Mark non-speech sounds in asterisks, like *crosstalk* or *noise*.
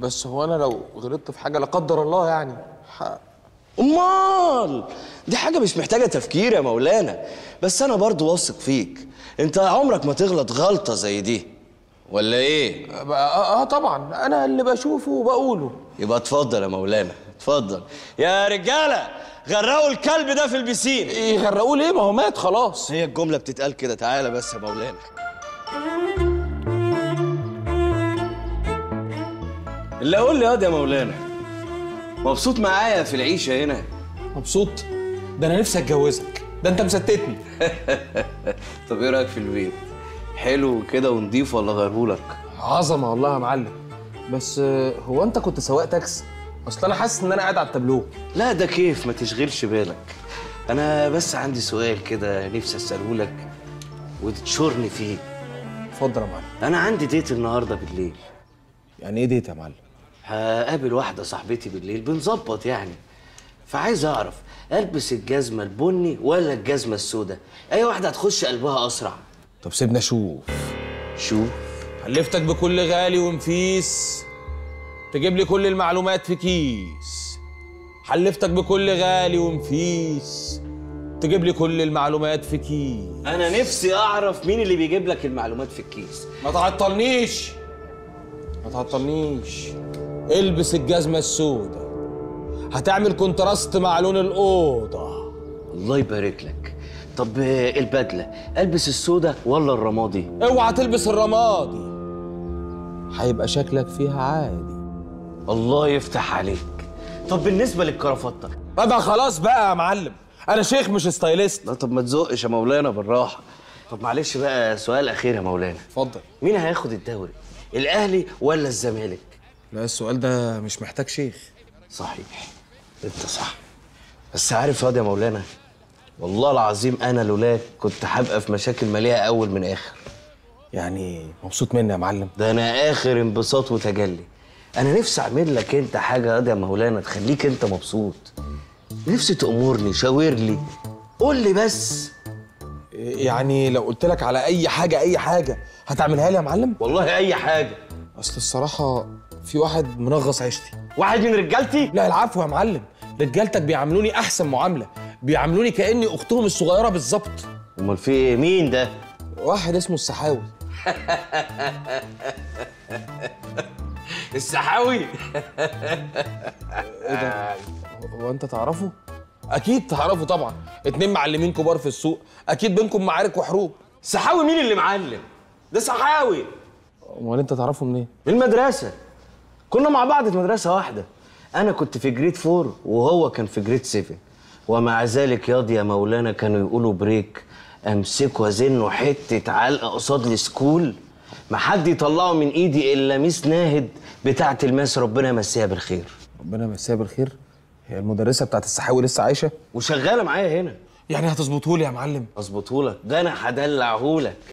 بس هو أنا لو غلطت في حاجة لا قدر الله يعني ح- أمال! دي حاجة مش محتاجة تفكير يا مولانا. بس أنا برضو واثق فيك. أنت عمرك ما تغلط غلطة زي دي. ولا إيه؟ آه, آه طبعا. أنا اللي بشوفه وبقوله. يبقى اتفضل يا مولانا. اتفضل. يا رجالة غرقوا الكلب ده في البسين. يغرقوه ليه؟ ما هو مات خلاص. هي الجملة بتتقال كده. تعالى بس يا مولانا. اللي أقول لي ياض يا مولانا. مبسوط معايا في العيشة هنا؟ مبسوط؟ ده أنا نفسي أتجوزك. ده أنت مستتني *laughs* طب إيه رأيك في البيت حلو كده ونضيف ولا غيرهولك عظمة والله يا معلم. بس آه، هو أنت كنت سواق تاكسي؟ أصل أنا حاسس إن أنا قاعد على التابلوه لا ده كيف؟ ما تشغلش بالك. أنا بس عندي سؤال كده نفسي أسأله لك وتشورني فيه. اتفضل يا معلم. أنا عندي ديت النهارده بالليل. يعني إيه ديت يا معلم؟ هقابل واحدة صاحبتي بالليل بنظبط يعني. فعايز أعرف ألبس الجزمة البني ولا الجزمة السوداء؟ أي واحدة هتخش قلبها أسرع. طب سيبنا أشوف شوف. حلفتك بكل غالي ونفيس تجيب لي كل المعلومات في كيس. حلفتك بكل غالي ونفيس تجيب لي كل المعلومات في كيس. أنا نفسي أعرف مين اللي بيجيب لك المعلومات في الكيس. ما تعطلنيش. ما تعطلنيش. البس الجزمة السوداء. هتعمل contrast مع لون الأوضة. الله يبارك لك. طب آه، البدلة ألبس السوداء ولا الرمادي؟ اوعى تلبس الرمادي. هيبقى شكلك فيها عادي. الله يفتح عليك. طب بالنسبة للكرافتة؟ بقى خلاص بقى يا معلم. أنا شيخ مش ستايلست. لا طب ما تزقش يا مولانا بالراحة. طب معلش بقى سؤال أخير يا مولانا. اتفضل. مين هياخد الدوري الأهلي ولا الزمالك؟ لا السؤال ده مش محتاج شيخ. صحيح. انت صح. بس عارف ياض يا مولانا والله العظيم أنا لولاك كنت هبقى في مشاكل مالية أول من آخر. يعني مبسوط مني يا معلم؟ ده أنا آخر انبساط وتجلي. أنا نفسي أعمل لك أنت حاجة ياض يا مولانا تخليك أنت مبسوط. نفسي تأمرني شاور لي قول لي بس. يعني لو قلت لك على أي حاجة أي حاجة هتعملها لي يا معلم؟ والله أي حاجة. أصل الصراحة في واحد منغص عيشتي. واحد من رجالتي؟ لا العفو يا معلم. رجالتك بيعاملوني أحسن معاملة. بيعاملوني كأني أختهم الصغيرة بالظبط. أمال في إيه؟ مين ده؟ واحد اسمه السحاوي. *laughs* السحاوي؟ هو أنت تعرفه؟ أكيد تعرفه طبعا. اتنين معلمين كبار في السوق. أكيد بينكم معارك وحروب. سحاوي مين اللي معلم؟ ده سحاوي. أمال أنت تعرفه منين؟ من المدرسة. كنا مع بعض في مدرسة واحدة. أنا كنت في grade four وهو كان في grade seven ومع ذلك ياض يا مولانا كانوا يقولوا break أمسكه وأزنه حتة علقة قصاد ال school. ما حد يطلعه من إيدي إلا Miss ناهد بتاعة ال maths. ربنا يمسيها بالخير. ربنا يمسيها بالخير. هي المدرسة بتاعت السحاوي لسه عايشة؟ وشغالة معايا هنا. يعني هتظبطهولي يا معلم؟ أظبطهولك. ده أنا هدلعهولك.